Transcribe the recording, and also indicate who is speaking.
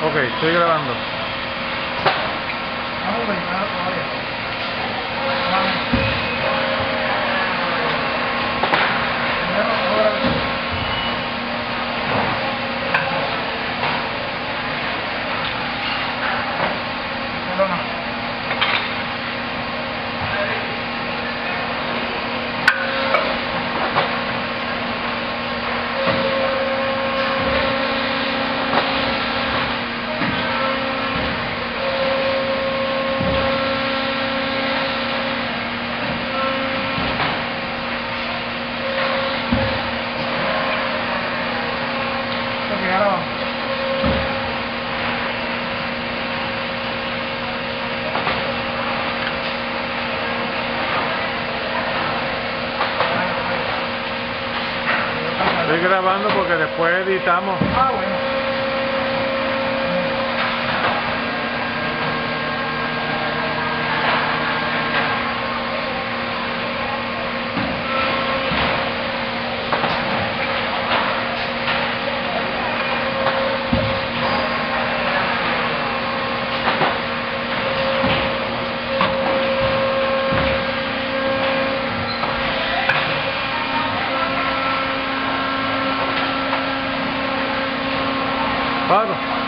Speaker 1: Ok, estoy grabando. Estoy grabando porque después editamos.
Speaker 2: Ah. Claro.